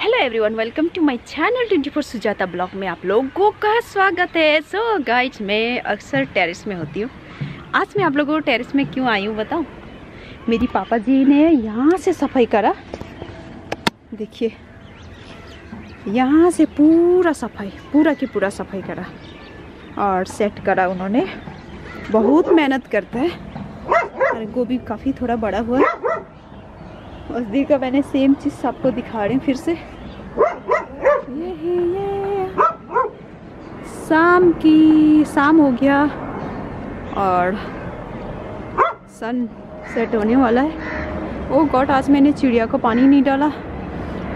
Hello everyone welcome to my channel 24 Sujata blog में आप लोगों का स्वागत है। सो so, गाइज़ मैं अक्सर टेरेस में होती हूँ। आज मैं आप लोगों को टेरेस में क्यों आई हूँ बताऊँ? मेरी पापा जी ने यहाँ से सफ़ाई करा। देखिए यहाँ से पूरा सफ़ाई पूरा की पूरा सफ़ाई करा और सेट करा उन्होंने। बहुत मेहनत करता है। और गोभी काफ़ी थोड़ा बड़ा हुआ। उस का मैंने सेम चीज़ सबको दिखा रही हूँ फिर से। ये है ये। शाम की, शाम हो गया और सन सेट होने वाला है। ओ गॉड आज मैंने चिड़िया को पानी नहीं डाला।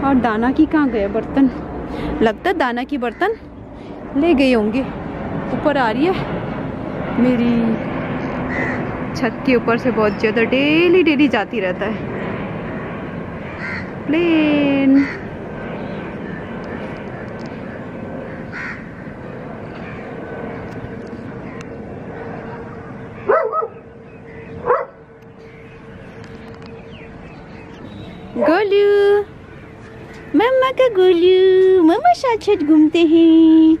और दाना की कहाँ गए बर्तन? लगता दाना की बर्तन ले गए होंगे। ऊपर आ रही है। मेरी छत के ऊपर से बहुत ज़्यादा डेली डेली जाती रहता है। प्लेन गोलू। मम्मा का गोलू। मम्मा साथ साथ घूमते हैं।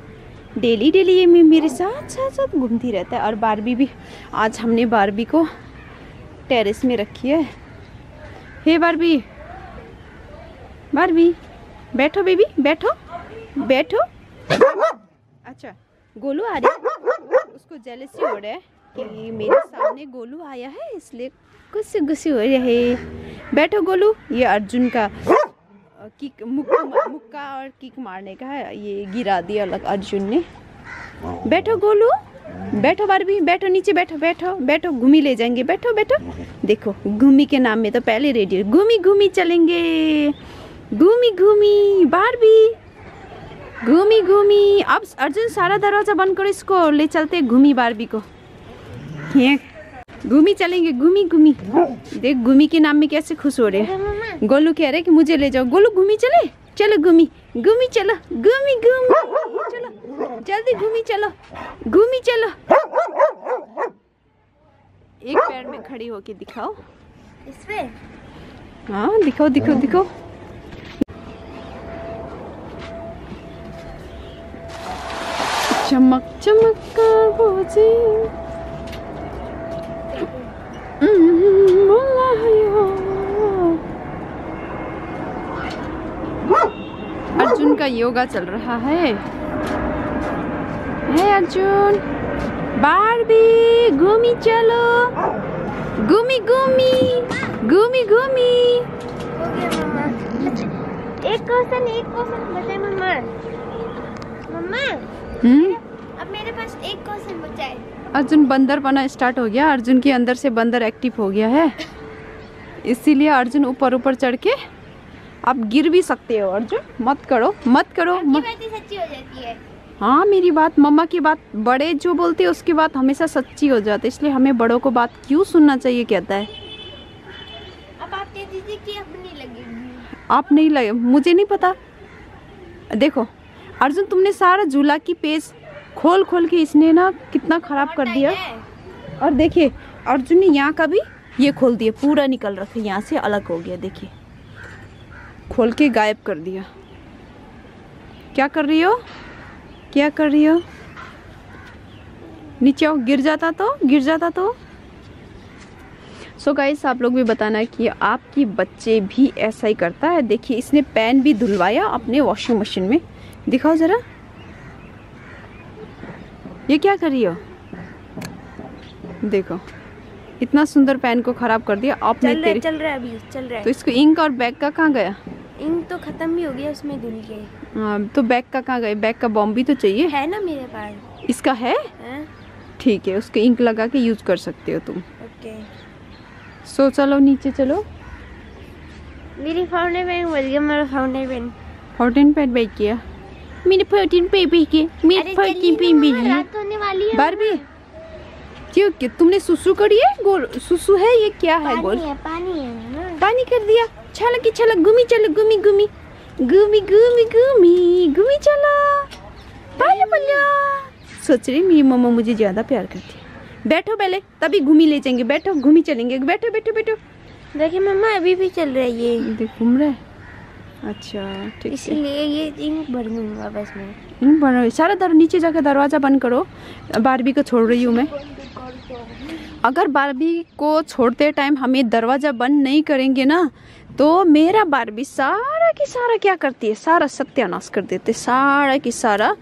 डेली डेली ये मेरे साथ साथ साथ घूमती रहता है। और बारबी भी, आज हमने बारबी को टेरेस में रखी है। Hey Barbie. बारबी बैठो बेबी, बैठो। बैठो। अच्छा गोलू आ रही उसको जेलसी हो रहा है कि मेरे सामने गोलू आया है, इसलिए गुस्से गुस्से हो रहे है। बैठो गोलू, ये अर्जुन का किक मुक्का मुक्का और किक मारने का है ये गिरा दिया अलग अर्जुन ने। बैठो गोलू, बैठो बारबी बैठो नीचे, बैठो बैठो बैठो, घूमी ले जाएँगे। बैठो बैठो। देखो, घूमी के नाम में तो पहले रेडी घूमी घूमी चलेंगे। घूमी घूमी बारबी। घूमी घूमी अब अर्जुन सारा दरवाज़ा बंद करो इसको ले चलते घूमी बारबी को। घूमी चलेंगे घूमी घूमी। देख घूमी के नाम में कैसे खुश हो रहे हैं। गोलू कह रहे कि मुझे ले जाओ। गोलू घूमी चले? चलो घूमी। घूमी चलो। घूमी घूमी। चलो। जल्दी घूमी चलो। घूमी चलो। एक पैर में खड़ी होके दिखाओ। इसमें हाँ दिखाओ दिखाओ दिखाओ। चमक चमक का बोझे बोला अर्जुन का योगा चल रहा है। है अर्जुन बारबी घूमी चलो। घूमी घूमी घूमी घूमी। एक क्वेश्चन एक क्वेश्चन बचा मम्मा मम्मा हम्म? अब मेरे पास एक क्वेश्चन बचा है। अर्जुन बंदर बना स्टार्ट हो गया। अर्जुन के अंदर से बंदर एक्टिव हो गया है। इसीलिए अर्जुन ऊपर ऊपर चढ़ के आप गिर भी सकते हो अर्जुन। मत करो मत करो मत सच्ची हो जाती है। हाँ मेरी बात मम्मा की बात बड़े जो बोलते हैं उसकी बात हमेशा सच्ची हो जाती है। इसलिए हमें बड़ों को बात क्यों सुनना चाहिए कहता है। अब आप दीजिए कि अब नहीं लगेगी। आप नहीं लगे मुझे नहीं पता। देखो अर्जुन तुमने सारा झूला की पेज खोल खोल के इसने ना कितना खराब कर दिया। और देखिए, अर्जुन ने यहाँ का भी ये खोल दिया, पूरा निकल रखा, यहाँ से अलग हो गया, देखिए। खोल के गायब कर दिया। क्या कर रही हो? क्या कर रही हो? नीचे आओ, गिर जाता तो गिर जाता तो। सो so गाइस आप लोग भी बताना कि आपकी बच्चे भी ऐसा ही करता है। देखिए, इसने पैन भी धुलवाया अपने वॉशिंग मशीन में। दिखाओ ज़रा। ये क्या कर रही हो? देखो इतना सुंदर पेन को खराब कर दिया आपने चल रहा चल रहा है अभी चल रहा। है तो इसको इंक और बैग का कहाँ गया? इंक तो खत्म भी हो गया उसमें धुल के। हाँ, तो बैग का कहाँ गया? बैग का बॉम्ब भी तो चाहिए? है ना मेरे पास। इसका है? ठीक है उसके इंक लगा के यूज़ कर सकते हो तुम। ओके। सो चलो नीचे चलो। मेरी फाउंटेन पेन बोल गया मेरा fountain pen fourteen pen bag किया। मेरे फोर्टीन पे भी किया मेरे फोर्टीन पे भी है। बारबी क्यों कि तुमने सुसु करी है? गोल सुसु है ये? क्या है गोल पानी है पानी है ना। पानी कर दिया। छलक छलक घूमी चलो घूमी घूमी। घूमी घूमी घूमी घूमी चलो। पालो पालो सोच रही मेरी मम्मा मुझे ज़्यादा प्यार करती है। बैठो पहले तभी घूमी ले जाएँगे। बैठो घूमी चलेंगे। बैठो बैठो बैठो। देखिए मम्मा अभी भी चल रही है। ये घूम रहा है। अच्छा ठीक इसीलिए ये इंक भर दूँगा बस मैं। सारा दर नीचे जाकर दरवाज़ा बंद करो। बारबी को छोड़ रही हूँ मैं। अगर बारबी को छोड़ते टाइम हमें दरवाज़ा बंद नहीं करेंगे ना तो मेरा बारबी सारा की सारा क्या करती है? सारा सत्यानाश कर देते सारा की सारा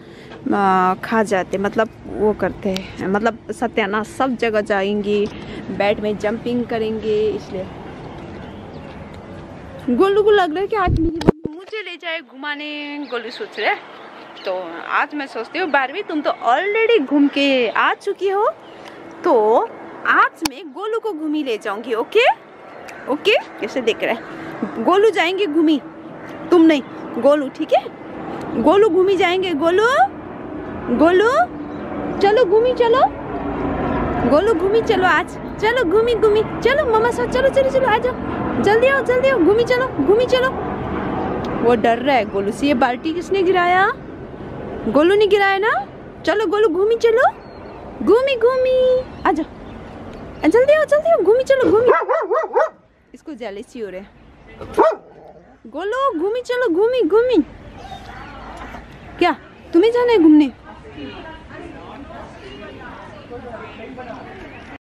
आ, खा जाते मतलब वो करते हैं। मतलब सत्यानाश सब जगह जाएँगी बेड में जंपिंग करेंगे इसलिए। गोलू को लग रहा है कि आज मेरी मुझे ले जाए घुमाने गोलू सोच रहे तो आज मैं सोचती हूँ, बारहवीं, तुम तो ऑलरेडी घूम के आ चुकी हो। तो आज मैं गोलू को घूमी ले जाऊँगी ओके ओके कैसे देख रहे गोलू जाएँगे घूमी। तुम नहीं, गोलू, ठीक है? गोलू घूमी जाएँगे, गोलू। गोलू, चलो घूमी, चलो। गोलू घूमी, चलो आज। चलो घूमी घूमी। चलो, मम्मा साथ, चलो चलो चलो, आ जाओ। जल्दी आओ जल्दी आओ, घूमी, चलो घूमी, चलो। वो डर रहा है गोलू से। ये बाल्टी किसने गिराया? गोलू ने गिराया ना? चलो गोलू, घूमी चलो। घूमी घूमी। आ जाओ जल्दी आओ जल्दी आओ। घूमी चलो, घूमी। इसको जेलिसी हो रहा है। गोलू, घूमी चलो, घूमी घूमी। क्या? तुम्हें जाना है घूमने?